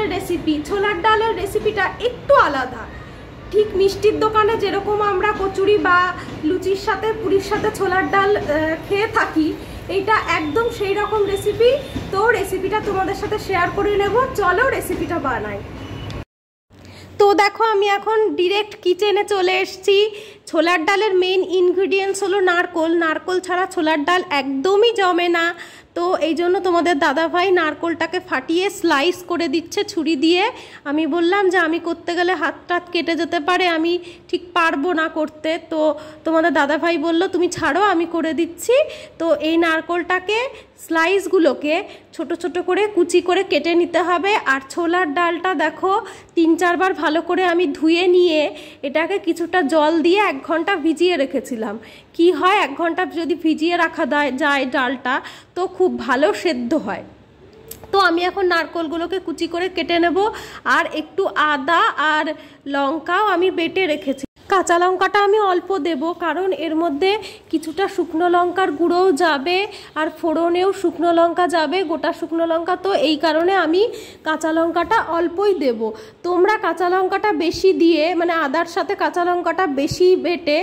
ডালের রেসিপি ছোলার ডালের রেসিপিটা একটু আলাদা। ঠিক মিষ্টির দোকানে যেরকম আমরা কচুরি বা লুচির সাথে, পুরীর সাথে ছোলার ডাল খেয়ে থাকি, এইটা একদম সেই রকম রেসিপি তো রেসিপিটা তোমাদের সাথে শেয়ার করে নেব, চলো রেসিপিটা বানাই। তো দেখো, আমি এখন ডিরেক্ট কিচেনে চলে এসেছি। ছোলার ডালের মেইন ইনগ্রিডিয়েন্টস হলো নারকোল। নারকোল ছাড়া ছোলার ডাল একদমই জমে না। তো এই জন্য তোমাদের দাদাভাই নারকোলটাকে ফাটিয়ে স্লাইস করে দিচ্ছে ছুরি দিয়ে। আমি বললাম যে আমি করতে গেলে হাত টাত কেটে যেতে পারে, আমি ঠিক পারব না করতে। তো তোমাদের দাদাভাই বলল, তুমি ছাড়ো, আমি করে দিচ্ছি। তো এই নারকোলটাকে স্লাইসগুলোকে ছোট ছোট করে কুচি করে কেটে নিতে হবে। আর ছোলার ডালটা দেখো, তিন চারবার ভালো করে আমি ধুয়ে নিয়ে এটাকে কিছুটা জল দিয়ে এক ঘণ্টা ভিজিয়ে রেখেছিলাম। কি হয়, এক ঘণ্টা যদি ভিজিয়ে রাখা যায় ডালটা, তো খুব ভালো সেদ্ধ হয়। তো আমি এখন নারকলগুলোকে কুচি করে কেটে নেব। আর একটু আদা আর লঙ্কাও আমি বেটে রেখেছি। কাঁচা লঙ্কাটা আমি অল্প দেব, কারণ এর মধ্যে কিছুটা শুকনো লঙ্কার গুঁড়োও যাবে আর ফোড়নেও শুকনো লঙ্কা যাবে। গোটা শুকনো লঙ্কা তো এই কারণে আমি কাঁচা লঙ্কাটা অল্পই দেব। তোমরা কাঁচা লঙ্কাটা বেশি দিয়ে মানে আদার সাথে কাঁচা লঙ্কাটা বেশি বেটে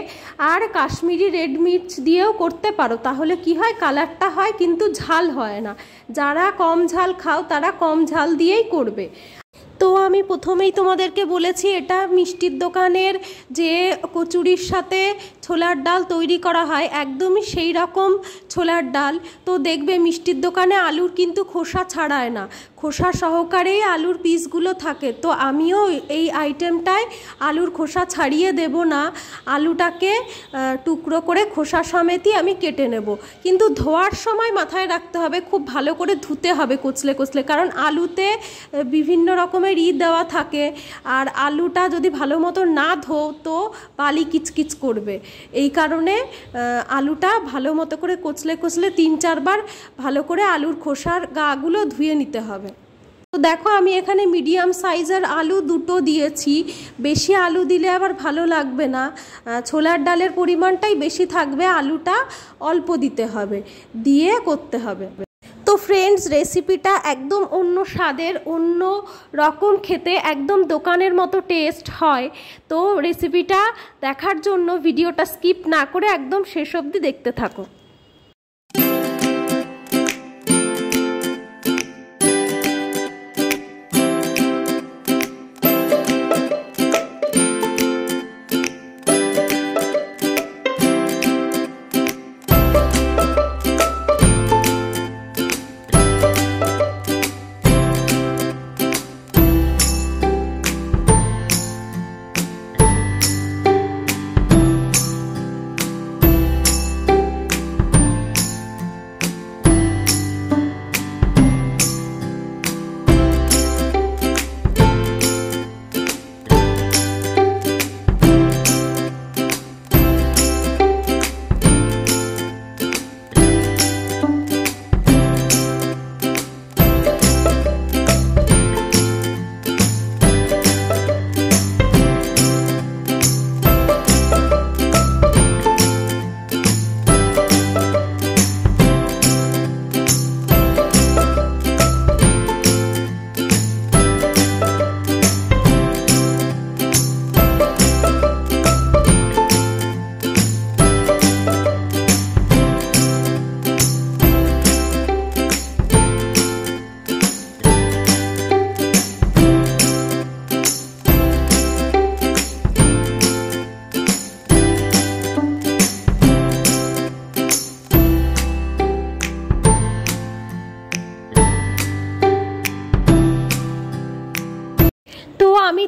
আর কাশ্মীরি রেড মির্চ দিয়েও করতে পারো। তাহলে কি হয়, কালারটা হয় কিন্তু ঝাল হয় না। যারা কম ঝাল খাও, তারা কম ঝাল দিয়েই করবে। তো আমি প্রথমেই তোমাদেরকে বলেছি এটা মিষ্টির দোকানের যে কচুরির সাথে ছোলার ডাল তৈরি করা হয় একদমই সেই রকম ছোলার ডাল। তো দেখবে মিষ্টির দোকানে আলুর কিন্তু খোসা ছাড়ায় না। খোসা সহকারেই আলুর পিসগুলো থাকে। তো আমিও এই আইটেমটায় আলুর খোসা ছাড়িয়ে দেব না। আলুটাকে টুকরো করে খোসা সমেতই আমি কেটে নেব। কিন্তু ধোয়ার সময় মাথায় রাখতে হবে, খুব ভালো করে ধুতে হবে কচলে কচলে। কারণ আলুতে বিভিন্ন রকমের ই দেওয়া থাকে। আর আলুটা যদি ভালো মতো না ধো তো বালি কিচকিচ করবে। এই কারণে আলুটা ভালো মতো করে কচলে কচলে তিন চারবার ভালো করে আলুর খোসার গাগুলো ধুয়ে নিতে হবে। তো দেখো আমি এখানে মিডিয়াম সাইজের আলু দুটো দিয়েছি। বেশি আলু দিলে আবার ভালো লাগবে না। ছোলার ডালের পরিমাণটাই বেশি থাকবে, আলুটা অল্প দিতে হবে। দিয়ে করতে হবে। তো ফ্রেন্ডস রেসিপিটা একদম অন্য স্বাদের, অন্য রকম খেতে একদম দোকানের মতো টেস্ট হয়। তো রেসিপিটা দেখার জন্য ভিডিওটা স্কিপ না করে একদম শেষ অবধি দেখতে থাকো।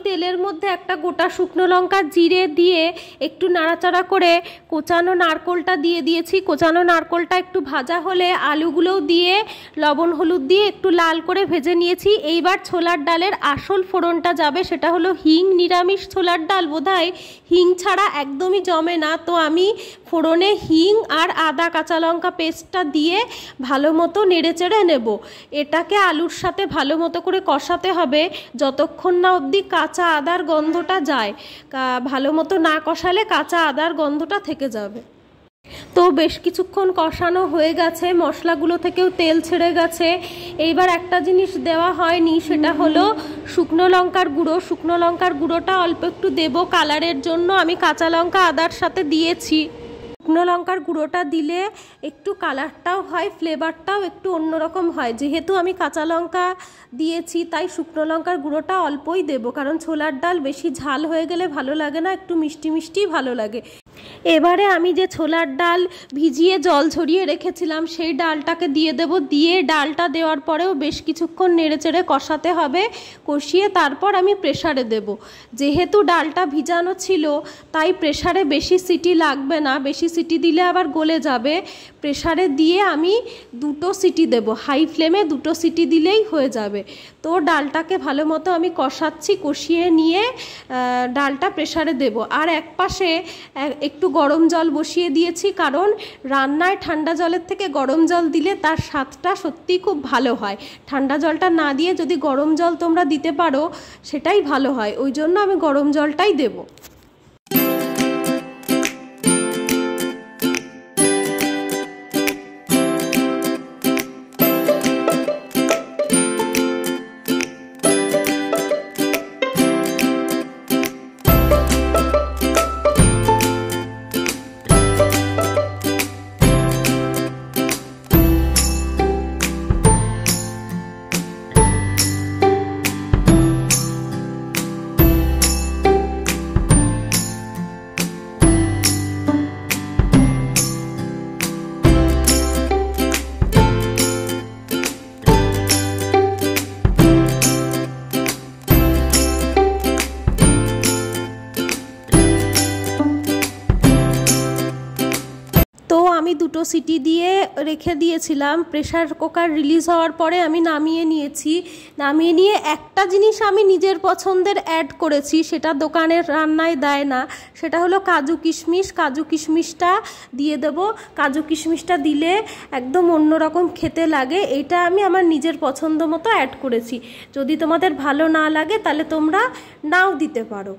তেলের মধ্যে একটা গোটা শুকনো লঙ্কা জিরে দিয়ে একটু নাড়াচাড়া করে কোচানো নারকোলটা দিয়ে দিয়েছি। কোচানো নারকোলটা একটু ভাজা হলে আলুগুলোও দিয়ে লবণ, হলুদ দিয়ে একটু লাল করে ভেজে নিয়েছি। এইবার ছোলার ডালের আসল ফোড়নটা যাবে, সেটা হলো হিং, নিরামিষ ছোলার ডাল। বোধহয় হিং ছাড়া একদমই জমে না। তো আমি ফোড়নে হিং আর আদা কাঁচা লঙ্কা পেস্টটা দিয়ে ভালো মতো নেড়ে চেড়ে নেব। এটাকে আলুর সাথে ভালো মতো করে কষাতে হবে। যতক্ষণ না অবধি কাঁচা কাঁচা আদার গন্ধটা যায়। ভালো মতো না কষালে কাঁচা আদার গন্ধটা থেকে যাবে। তো বেশ কিছুক্ষণ কষানো হয়ে গেছে, মশলাগুলো থেকেও তেল ছেড়ে গেছে। এইবার একটা জিনিস দেওয়া হয়নি, সেটা হলো শুকনো লঙ্কার গুঁড়ো। শুকনো লঙ্কার গুঁড়োটা অল্প একটু দেব কালারের জন্য। আমি কাঁচা লঙ্কা আদার সাথে দিয়েছি। শুকনো লঙ্কার গুঁড়োটা দিলে একটু কালারটাও হয়, ফ্লেভারটাও একটু অন্যরকম হয়। যেহেতু আমি কাঁচা লঙ্কা দিয়েছি, তাই শুকনো লঙ্কার গুঁড়োটা অল্পই দেব। কারণ ছোলার ডাল বেশি ঝাল হয়ে গেলে ভালো লাগে না, একটু মিষ্টি মিষ্টি ভালো লাগে। এবারে আমি যে ছোলার ডাল ভিজিয়ে জল ছড়িয়ে রেখেছিলাম, সেই ডালটাকে দিয়ে দেব। দিয়ে ডালটা দেওয়ার পরেও বেশ কিছুক্ষণ নেড়েচেড়ে কষাতে হবে। কষিয়ে তারপর আমি প্রেশারে দেব। যেহেতু ডালটা ভিজানো ছিল, তাই প্রেশারে বেশি সিটি লাগবে না। বেশি সিটি দিলে আবার গলে যাবে। প্রেশারে দিয়ে আমি দুটো সিটি দেব। হাই ফ্লেমে দুটো সিটি দিলেই হয়ে যাবে। তো ডালটাকে ভালো মতো আমি কষাচ্ছি, কষিয়ে নিয়ে ডালটা প্রেশারে দেব। আর এক পাশে একটু গরম জল বসিয়ে দিয়েছি কারণ রান্নায় ঠান্ডা জলের থেকে গরম জল দিলে তার স্বাদটা সত্যিই খুব ভালো হয়। ঠান্ডা জলটা না দিয়ে যদি গরম জল তোমরা দিতে পারো, সেটাই ভালো হয়। ওই জন্য আমি গরম জলটাই দেবো। দুটো সিটি দিয়ে রেখে দিয়েছিলাম। প্রেশার কুকার রিলিজ হওয়ার পরে আমি নামিয়ে নিয়েছি। নামিয়ে নিয়ে একটা জিনিস আমি নিজের পছন্দের অ্যাড করেছি, সেটা দোকানের রান্নায় দেয় না। সেটা হলো কাজু কিশমিশ। কাজু কিশমিশটা দিয়ে দেব। কাজু কিশমিশটা দিলে একদম অন্যরকম খেতে লাগে। এটা আমি আমার নিজের পছন্দ মতো অ্যাড করেছি। যদি তোমাদের ভালো না লাগে, তাহলে তোমরা নাও দিতে পারো।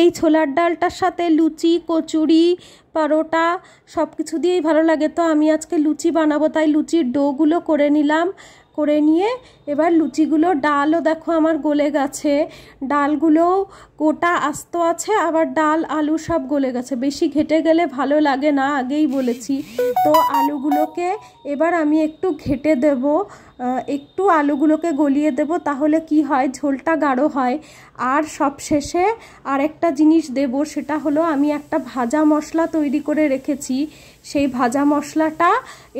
এই ছোলার ডালটার সাথে লুচি, কচুরি, পরোটা সব কিছু দিয়েই ভালো লাগে। তো আমি আজকে লুচি বানাবো, তাই লুচির ডোগুলো করে নিলাম, করে নিয়ে এবার লুচিগুলো ডালও দেখো আমার গলে গেছে। ডালগুলো গোটা আস্ত আছে, আবার ডাল, আলু সব গলে গেছে। বেশি ঘেটে গেলে ভালো লাগে না, আগেই বলেছি। তো আলুগুলোকে এবার আমি একটু ঘেটে দেব একটু আলুগুলোকে গলিয়ে দেব তাহলে কি হয়, ঝোলটা গাঢ় হয়। আর সব শেষে আরেকটা জিনিস দেব, সেটা হলো আমি একটা ভাজা মশলা তৈরি করে রেখেছি। সেই ভাজা মশলাটা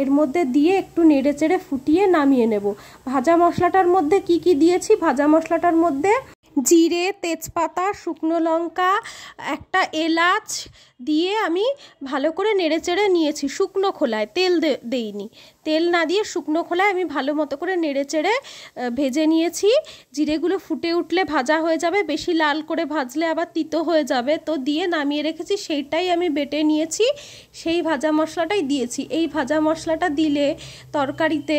এর মধ্যে দিয়ে একটু নেড়ে চেড়ে ফুটিয়ে নামিয়ে নেব। ভাজা মশলাটার মধ্যে কি কি দিয়েছি? ভাজা মশলাটার মধ্যে জিরে, তেজপাতা, শুকনো লঙ্কা, একটা এলাচ দিয়ে আমি ভালো করে নেড়ে চেড়ে নিয়েছি শুকনো খোলায়। তেল দেইনি। তেল না দিয়ে শুকনো খোলায় আমি ভালো মতো করে নেড়ে চেড়ে ভেজে নিয়েছি। জিরেগুলো ফুটে উঠলে ভাজা হয়ে যাবে, বেশি লাল করে ভাজলে আবার তিতো হয়ে যাবে। তো দিয়ে নামিয়ে রেখেছি, সেইটাই আমি বেটে নিয়েছি। সেই ভাজা মশলাটাই দিয়েছি। এই ভাজা মশলাটা দিলে তরকারিতে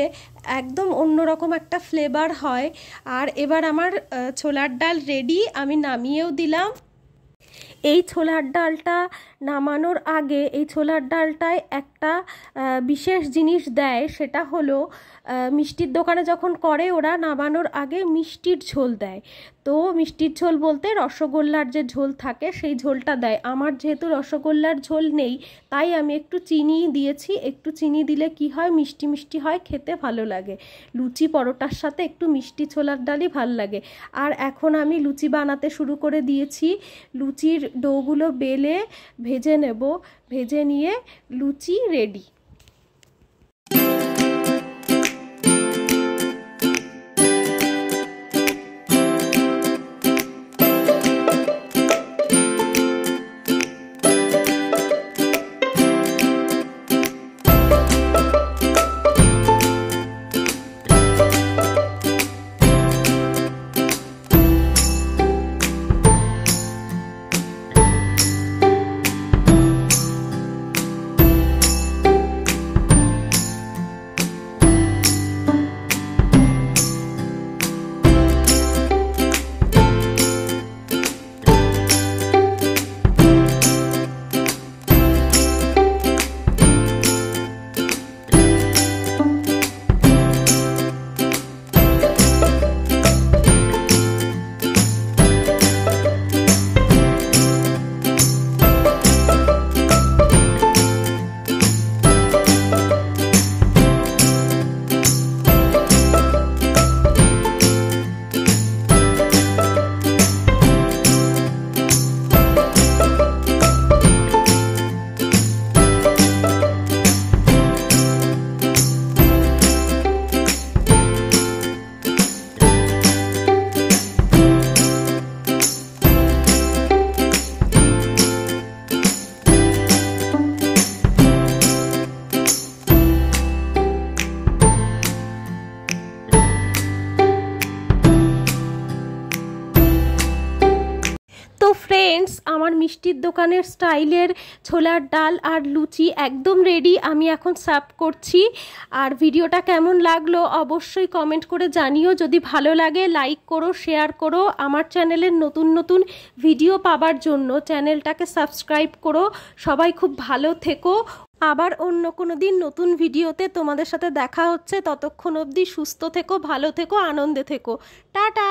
একদম অন্যরকম একটা ফ্লেভার হয়। আর এবার আমার ছোলার ডাল রেডি আমি নামিয়েও দিলাম। এই ছোলার ডালটা নামানোর আগে এই ছোলার ডালটায় একটা বিশেষ জিনিস দেয়, সেটা হলো মিষ্টির দোকানে যখন করে ওরা, নামানোর আগে মিষ্টির ঝোল দেয়। তো মিষ্টির ঝোল বলতে রসগোল্লার যে ঝোল থাকে, সেই ঝোলটা দেয়। আমার যেহেতু রসগোল্লার ঝোল নেই, তাই আমি একটু চিনি দিয়েছি। একটু চিনি দিলে কি হয়? মিষ্টি মিষ্টি হয়, খেতে ভালো লাগে। লুচি পরোটার সাথে একটু মিষ্টি ছোলার ডালই ভালো লাগে। আর এখন আমি লুচি বানাতে শুরু করে দিয়েছি। লুচির ডোগুলো বেলে ভেজে নেব ভেজে নিয়ে লুচি রেডি দোকানের স্টাইলের ছোলার ডাল আর লুচি একদম রেডি আমি এখন সার্ভ করছি। আর ভিডিওটা কেমন লাগল অবশ্যই কমেন্ট করে জানিও। যদি ভালো লাগে লাইক করো শেয়ার করো আমার চ্যানেলের নতুন নতুন ভিডিও পাবার জন্য। চ্যানেলটাকে সাবস্ক্রাইব করো। সবাই খুব ভালো থেকো। আবার অন্য কোনো দিন নতুন ভিডিওতে তোমাদের সাথে দেখা হচ্ছে। ততক্ষণ অবধি সুস্থ থেকো, ভালো থেকো, আনন্দে থেকো। টাটা!